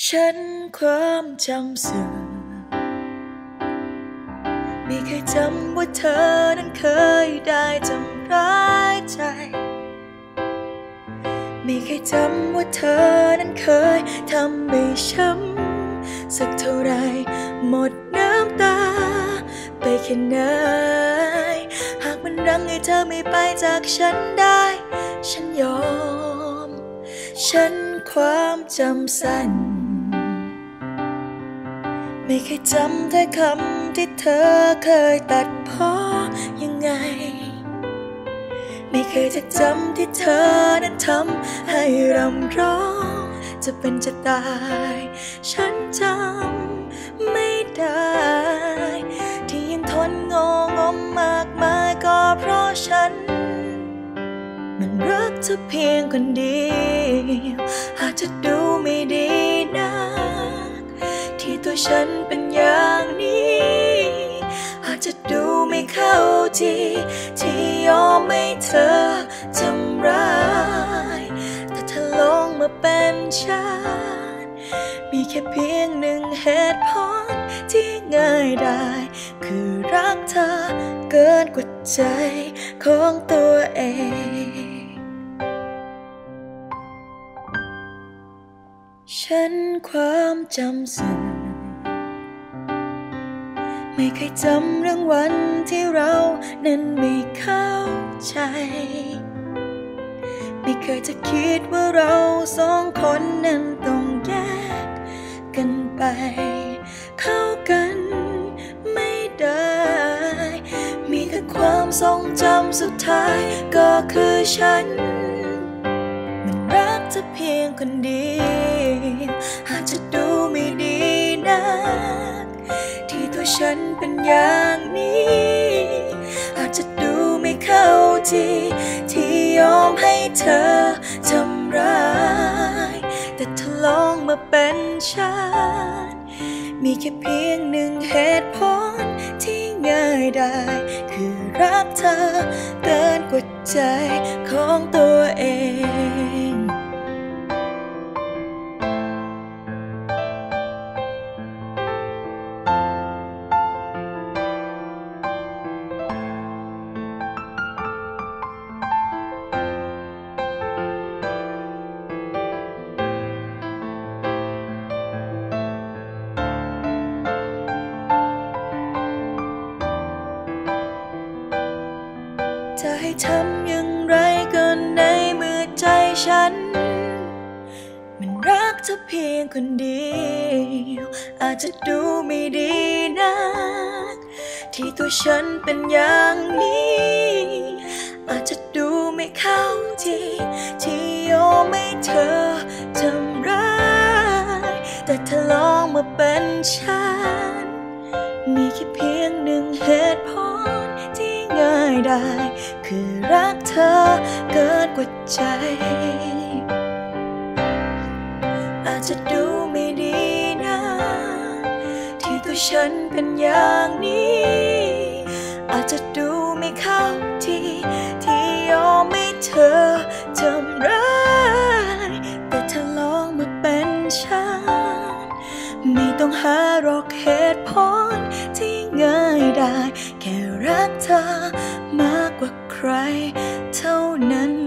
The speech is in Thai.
ฉันความจำเสื่อมไม่เคยจำว่าเธอนั้นเคยได้จำร้ายใจ ไม่เคยจำว่าเธอนั้นเคยทำให้ช้ำสักเท่าไรหมดน้ำตา ไปแค่ไหนหากมันรังให้เธอไม่ไปจากฉันได้ ฉันยอม ฉันความจำสั้น ไม่เคยจำแต่คำที่เธอเคยตัดพ้อยังไง ไม่เคยจะจำที่เธอนั้นทำให้รำร้อง จะเป็นจะตาย ฉันจำไม่ได้ ที่ยังทนงองมมากมายก็เพราะฉัน มันรักเธอเพียงคนเดียวอาจจะดูไม่ดีนัก ที่ตัวฉันเป็นอย่างนี้อาจจะดูไม่เข้าทีที่ยอมให้เธอทำร้าย แต่เธอลงมาเป็นฉันมีแค่เพียงหนึ่งเหตุผลที่ง่ายได้ คือรักเธอเกินกว่าใจของตัวเองฉันความจำสื่อ ไม่เคยจำเรื่องวันที่เรานั้นไม่เข้าใจ ไม่เคยจะคิดว่าเราสองคนนั้นต้องแยกกันไป เข้ากันไม่ได้ มีแค่ความทรงจำสุดท้ายก็คือฉัน มันรักเธอเพียงคนเดียวอาจจะดู ฉันเป็นอย่างนี้ อาจจะดูไม่เข้าทีที่ยอมให้เธอทำร้าย แต่เธอลองมาเป็นฉันมีแค่เพียงหนึ่งเหตุผลที่ง่ายได้ คือรักเธอเกินกว่าใจของตัวเอง จะให้ทำอย่างไรก็ในเมื่อใจฉัน มันรักเธอเพียงคนเดียวอาจจะดูไม่ดีนัก ที่ตัวฉันเป็นอย่างนี้ อาจจะดูไม่เข้าทีที่ยอมให้เธอทำร้ายแต่เธอลองมาเป็นฉัน ธอเกินกว่าใจ อาจจะดูไม่ดีนะ ที่ตัวฉันเป็นอย่างนี้ อาจจะดูไม่เข้าที่ ที่ยอมให้เธอทำร้ายแต่เธอลองมาเป็นฉัน ไม่ต้องหารอกเหตุผลที่ง่ายได้ แค่รักเธอมากกว่า ใครเท่านั้น